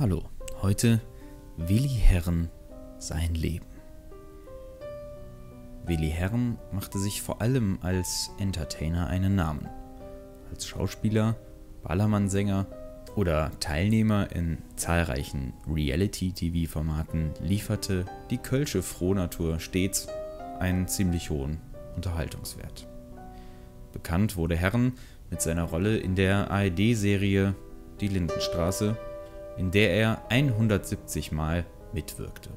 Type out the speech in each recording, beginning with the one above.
Hallo, heute Willi Herren sein Leben. Willi Herren machte sich vor allem als Entertainer einen Namen. Als Schauspieler, Ballermannsänger oder Teilnehmer in zahlreichen Reality-TV-Formaten lieferte die Kölsche Frohnatur stets einen ziemlich hohen Unterhaltungswert. Bekannt wurde Herren mit seiner Rolle in der ARD-Serie Die Lindenstraße in der er 170 Mal mitwirkte.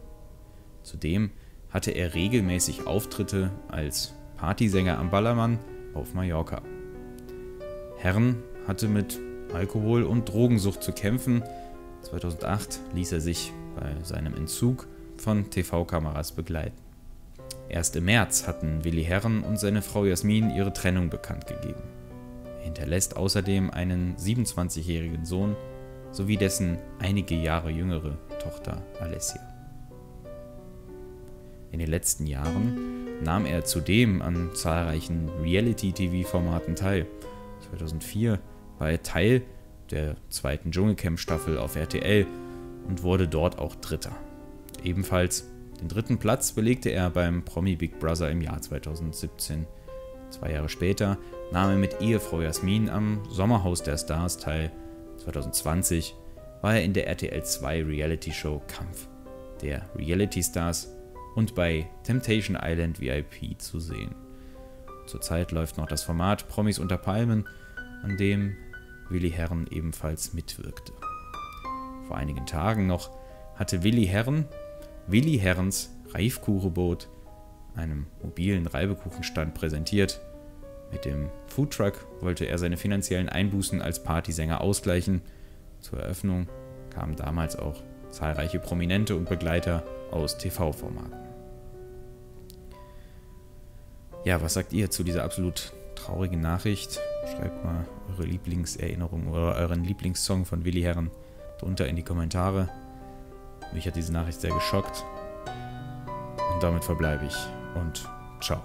Zudem hatte er regelmäßig Auftritte als Partysänger am Ballermann auf Mallorca. Herren hatte mit Alkohol- und Drogensucht zu kämpfen. 2008 ließ er sich bei seinem Entzug von TV-Kameras begleiten. Erst im März hatten Willi Herren und seine Frau Jasmin ihre Trennung bekannt gegeben. Er hinterlässt außerdem einen 27-jährigen Sohn sowie dessen einige Jahre jüngere Tochter Alessia. In den letzten Jahren nahm er zudem an zahlreichen Reality-TV-Formaten teil. 2004 war er Teil der zweiten Dschungelcamp-Staffel auf RTL und wurde dort auch Dritter. Ebenfalls den dritten Platz belegte er beim Promi Big Brother im Jahr 2017. Zwei Jahre später nahm er mit Ehefrau Jasmin am Sommerhaus der Stars teil 2020 war er in der RTL 2 Reality-Show Kampf der Reality Stars und bei Temptation Island VIP zu sehen. Zurzeit läuft noch das Format Promis unter Palmen, an dem Willi Herren ebenfalls mitwirkte. Vor einigen Tagen noch hatte Willi Herren Willi Herrens Reifkuchenboot, einem mobilen Reibekuchenstand, präsentiert mit dem Foodtruck wollte er seine finanziellen Einbußen als Partysänger ausgleichen. Zur Eröffnung kamen damals auch zahlreiche Prominente und Begleiter aus TV-Formaten. Ja, was sagt ihr zu dieser absolut traurigen Nachricht? Schreibt mal eure Lieblingserinnerung oder euren Lieblingssong von Willi Herren drunter in die Kommentare. Mich hat diese Nachricht sehr geschockt. Und damit verbleibe ich und ciao.